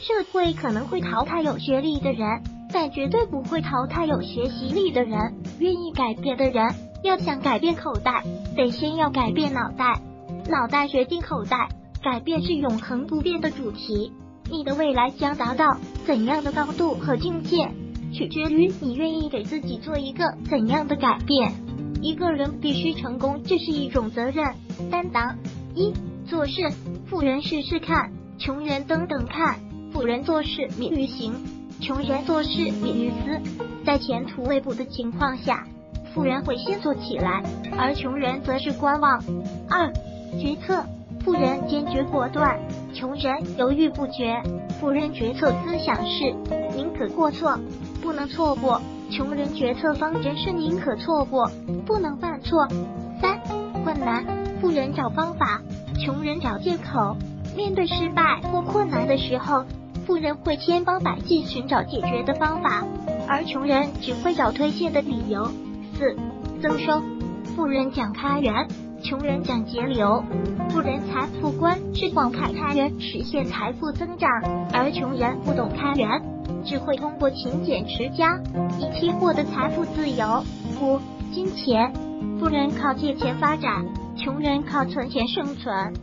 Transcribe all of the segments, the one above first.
社会可能会淘汰有学历的人，但绝对不会淘汰有学习力的人。愿意改变的人，要想改变口袋，得先要改变脑袋。脑袋决定口袋，改变是永恒不变的主题。你的未来将达到怎样的高度和境界，取决于你愿意给自己做一个怎样的改变。一个人必须成功，这是一种责任担当。一做事，富人试试看，穷人等等看。富人做事敏于行，穷人做事敏于思。在前途未卜的情况下，富人会先做起来，而穷人则是观望。二决策，富人坚决果断，穷人犹豫不决。富人决策思想是宁可过错，不能错过；穷人决策方针是宁可错过，不能犯错。三困难，富人找方法，穷人找借口。面对失败或困难的时候，富人会千方百计寻找解决的方法，而穷人只会找推卸的理由。四增收，富人讲开源，穷人讲节流。富人财富观是广开开源实现财富增长，而穷人不懂开源，只会通过勤俭持家以期获得财富自由。五金钱，富人靠借钱发展，穷人靠存钱生存。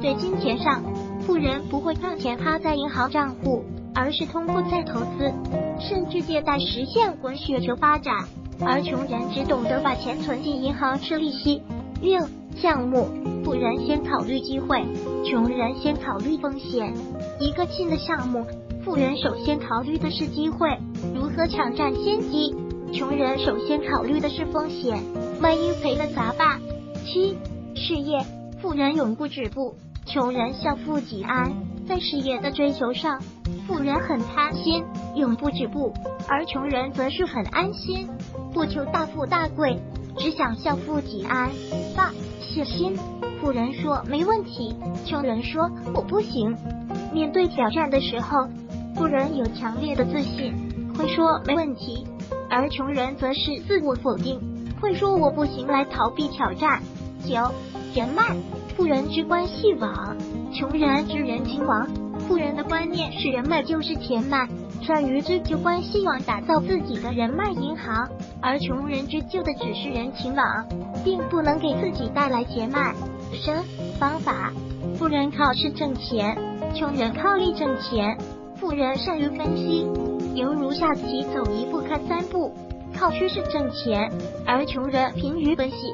对金钱上，富人不会让钱趴在银行账户，而是通过再投资，甚至借贷实现滚雪球发展。而穷人只懂得把钱存进银行吃利息。六项目，富人先考虑机会，穷人先考虑风险。一个新的项目，富人首先考虑的是机会，如何抢占先机；穷人首先考虑的是风险，万一赔了咋办？七事业，富人永不止步。穷人向富己安，在事业的追求上，富人很贪心，永不止步；而穷人则是很安。心，不求大富大贵，只想向富己安。八信心，富人说没问题，穷人说我不行。面对挑战的时候，富人有强烈的自信，会说没问题；而穷人则是自我否定，会说我不行，来逃避挑战。九人脉。富人之关系网，穷人之人情网。富人的观念是人脉就是钱脉，善于织就关系网，打造自己的人脉银行；而穷人织就的只是人情网，并不能给自己带来钱脉。生方法，富人靠势挣钱，穷人靠力挣钱。富人善于分析，犹如下棋走一步看三步，靠趋势挣钱；而穷人凭于分析。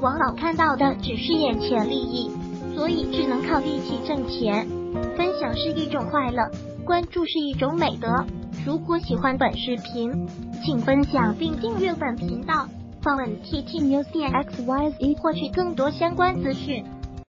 往往看到的只是眼前利益，所以只能靠力气挣钱。分享是一种快乐，关注是一种美德。如果喜欢本视频，请分享并订阅本频道，访问 T T News X Y Z 获取更多相关资讯。